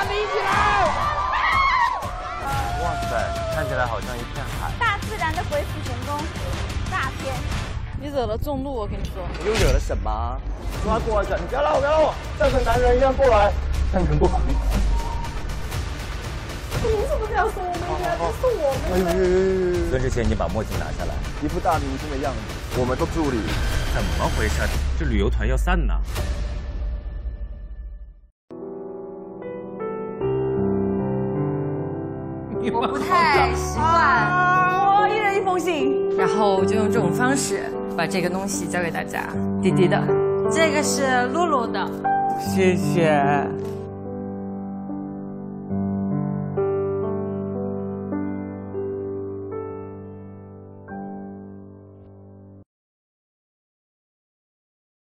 咱们一起来！哇塞，看起来好像一片海。大自然的鬼斧神工，大片！你惹了众怒，我跟你说。你又惹了什么？抓过来一下！你不要拉我，不要拉我，像个男人一样过来！像纯不考虑。你怎么这样说我们？这是我们。孙世贤，你把墨镜拿下来，一副大明星的样子。我们的助理，怎么回事？这旅游团要散呢。我不太习惯。我一人一封信，然后我就用这种方式把这个东西交给大家。弟弟的，这个是露露的，谢谢。